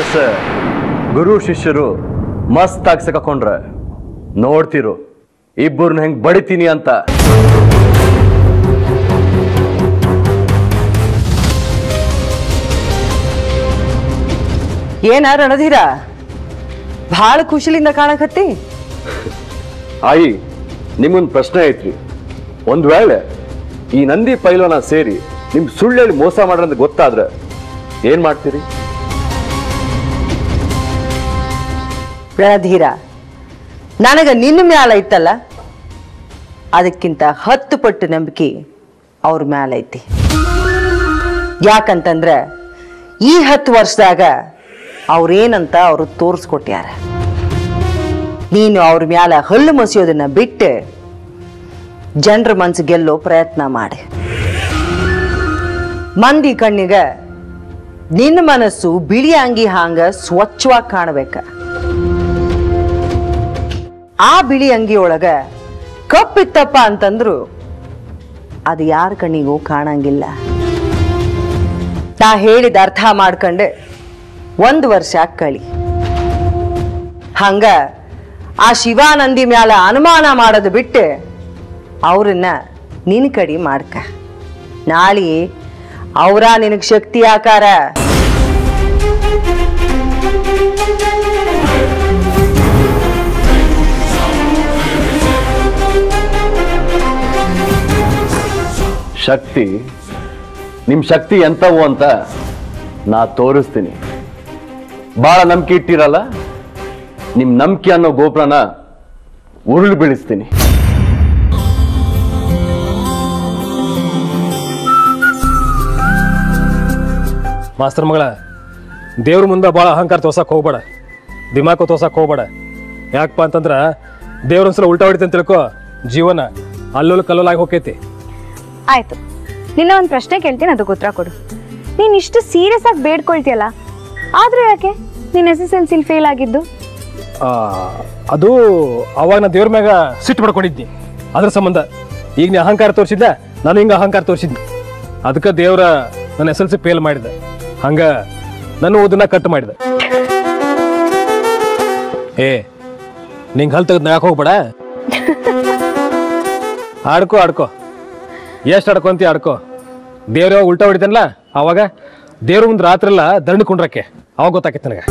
S ಗುರು ಶಿಷ್ಯರು ಮಸ್ತ್ ಆಗಿ ಸಿಕ್ಕಾಕೊಂಡ್ರೆ ನೋಡ್ತಿರು ಇಬ್ಬರನ್ನ ಹೆಂಗ್ ಬಡಿತೀನಿ ಅಂತ. ಏನಾರ ರಣಧೀರ ಭಾಳ ಖುಷಿಲಿಂದ ಕಾಣಕತ್ತಿ? ಆಯಿ ನಿಮ್ಮೊಂದು ಪ್ರಶ್ನೆ ಐತ್ರಿ. ಒಂದ್ ವೇಳೆ ಈ ನಂದಿ ಪೈಲೋನ ಸೇರಿ ನಿಮ್ ಸುಳ್ಳೇಳಿ ಮೋಸ ಮಾಡ್ರಂತ ಗೊತ್ತಾದ್ರೆ ಏನ್ ಮಾಡ್ತೀರಿ? ರಣಧೀರ ನನಗ ನಿನ್ನ ಮ್ಯಾಲ ಐತಲ್ಲ, ಅದಕ್ಕಿಂತ ಹತ್ತು ಪಟ್ಟು ನಂಬಿಕೆ ಅವ್ರ ಮ್ಯಾಲ ಐತಿ. ಯಾಕಂತಂದ್ರ ಈ ಹತ್ತು ವರ್ಷದಾಗ ಅವ್ರೇನಂತ ಅವರು ತೋರಿಸ್ಕೊಟ್ಯಾರ. ನೀನು ಅವ್ರ ಮ್ಯಾಲ ಹಲ್ಲು ಮಸಿಯೋದನ್ನ ಬಿಟ್ಟು ಜನರ ಮನ್ಸು ಗೆಲ್ಲೋ ಪ್ರಯತ್ನ ಮಾಡಿ. ಮಂದಿ ಕಣ್ಣಿಗೆ ನಿನ್ನ ಮನಸ್ಸು ಬಿಳಿ ಅಂಗಿ ಹಾಂಗ ಸ್ವಚ್ಛವಾಗಿ ಕಾಣಬೇಕ. ಆ ಬಿಳಿ ಅಂಗಿಯೊಳಗ ಕಪ್ಪಿತ್ತಪ್ಪ ಅಂತಂದ್ರು, ಅದು ಯಾರ ಕಣ್ಣಿಗೂ ಕಾಣಂಗಿಲ್ಲ. ನಾ ಹೇಳಿದ ಅರ್ಥ ಮಾಡ್ಕೊಂಡೆ, ಒಂದು ವರ್ಷ ಕಳಿ. ಹಂಗ ಆ ಶಿವಾನಂದಿ ಮ್ಯಾಲ ಅನುಮಾನ ಮಾಡೋದು ಬಿಟ್ಟು, ಅವ್ರನ್ನ ನಿನ್ ಕಡಿ ಮಾಡ್ಕ. ನಾಳೆ ಅವರ ನಿನಗೆ ಶಕ್ತಿ ಆಕಾರ ಶಕ್ತಿ ನಿಮ್ಮ ಶಕ್ತಿ ಎಂಥವು ಅಂತ ನಾ ತೋರಿಸ್ತೀನಿ. ಭಾಳ ನಂಬಿಕೆ ಇಟ್ಟಿರಲ್ಲ ನಿಮ್ಮ ನಂಬಿಕೆ ಅನ್ನೋ ಗೋಪುರನ ಉರುಳು ಬೀಳಿಸ್ತೀನಿ. ಮಾಸ್ತರ್ ಮಗಳ, ದೇವ್ರ ಮುಂದೆ ಭಾಳ ಅಹಂಕಾರ ತೋರ್ಸಕ್ಕೆ ಹೋಗ್ಬೇಡ. ದಿಮಾಕು ತೋರ್ಸಕ್ಕೆ ಹೋಗ್ಬೇಡ. ಯಾಕಪ್ಪ ಅಂತಂದ್ರೆ ದೇವ್ರ ಒಂದ್ಸಲ ಉಲ್ಟಾ ಹೊಡಿತೆ ಅಂತ ತಿಳ್ಕೊ ಜೀವನ ಅಲ್ಲೋಲ್ ಕಲ್ಲೋಲಾಗಿ ಹೋಗೈತಿ ಆಯ್ತು. ನಿನ್ನ ಒಂದು ಪ್ರಶ್ನೆ ಕೇಳ್ತೀನಿ ಅದಕ್ಕೆ ಉತ್ತರ ಕೊಡು. ನೀನು ಇಷ್ಟು ಸೀರಿಯಸ್ ಆಗಿ ಬೇಡ್ಕೊಳ್ತೀಯಲ್ಲ ಆದ್ರೆ ಯಾಕೆ? ನೀನು ಎಸ್ ಎಸ್ ಎಲ್ ಸಿಲ್ ಫೇಲ್ ಆಗಿದ್ದು? ಆ, ಅದು ಅವಾಗ ನಾನು ದೇವ್ರ ಮ್ಯಾಗ ಸಿಟ್ಟು ಪಡ್ಕೊಂಡಿದ್ನಿ ಅದ್ರ ಸಂಬಂಧ. ಈಗ ನೀ ಅಹಂಕಾರ ತೋರಿಸಿದ್ದೆ ನಾನು ಹಿಂಗೆ ಅಹಂಕಾರ ತೋರಿಸಿದ್ನಿ. ಅದಕ್ಕೆ ದೇವ್ರ ನನ್ನ ಎಸ್ ಎಲ್ ಸಿ ಫೇಲ್ ಮಾಡಿದೆ. ಹಂಗ ನನ್ನ ಓದನ್ನ ಕಟ್ ಮಾಡಿದೆ. ಏ ನಿಂಗೆ ಹಲ್ ತೆಗೆದು ಯಾಕೆ ಹೋಗ್ಬೇಡ? ಆಡ್ಕೋ ಆಡ್ಕೋ. ಎಷ್ಟು ಆಡ್ಕೊಂತಿ ಆಡ್ಕೋ ದೇವ್ರ ಉಲ್ಟಾ ಹೊಡಿತಾನಲ್ಲ, ಅವಾಗ ದೇವ್ರ ಮುಂದೆ ರಾತ್ರಿ ಎಲ್ಲ ದಂಡ ಕುಂಡ್ರಕ್ಕೆ. ಅವಾಗ ಗೊತ್ತಾಕೈತೆ ನನಗೆ.